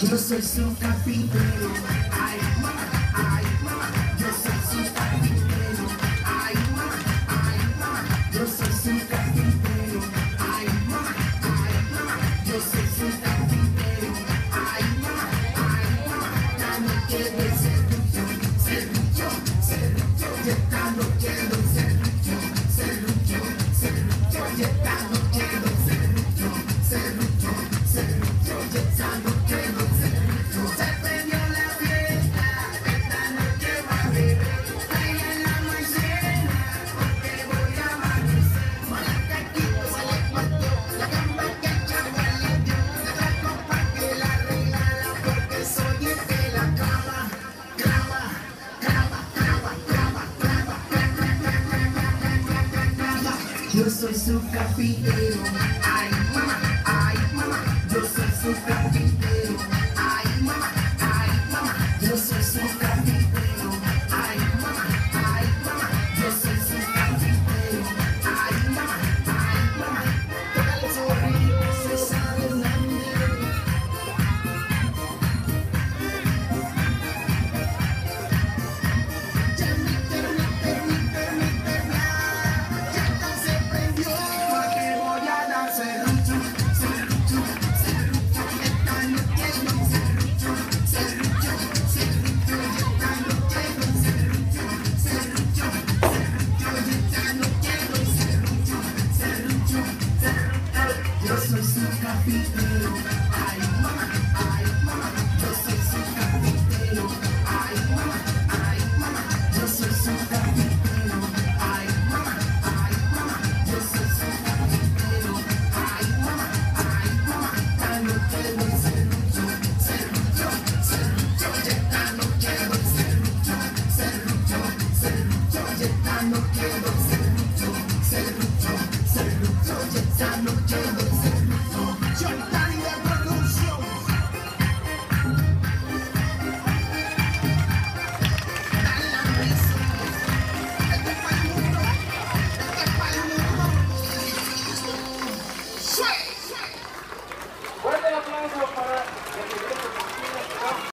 Eu sou seu capiteiro. Ai, mama, ai, mama, eu sou seu capiteiro. Ai, mama, ai, mama, eu sou seu capiteiro. Ai, mama, ai, mama, eu sou seu capiteiro. Ai, mama, ai, mama, tá me querendo. Eu sou seu carpinteiro. Ai, no quiero.